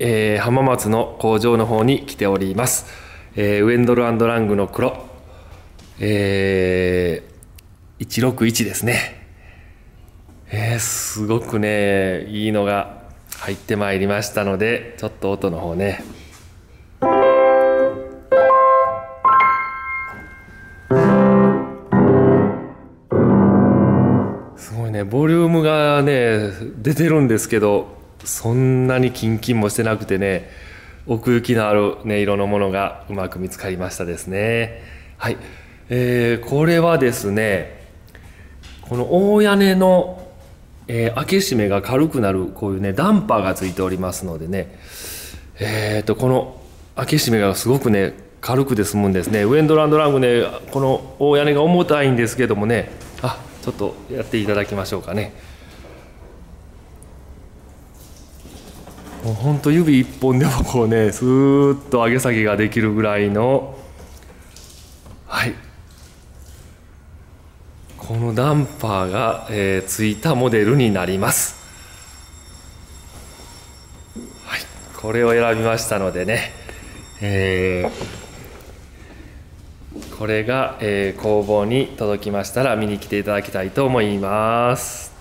えー、浜松の工場の方に来ております、えー、ウェンドルラングの黒、えー、161ですね。えー、すごくねいいのが入ってまいりましたのでちょっと音の方ね。すごいねボリュームがね出てるんですけど。そんなにキンキンもしてなくてね奥行きのある音色のものがうまく見つかりましたですね。はい、えー、これはですねこの大屋根の、えー、開け閉めが軽くなるこういうねダンパーがついておりますのでね。えーと、この開け閉めがすごくね軽くで済むんですね。ウェンドランドラングねこの大屋根が重たいんですけどもね。あちょっとやっていただきましょうかね。もうほんと指一本でもこうねスーッと上げ下げができるぐらいのはい。このダンパーが、えー、ついたモデルになります。はい。これを選びましたのでねえー、これが、えー、工房に届きましたら見に来ていただきたいと思います。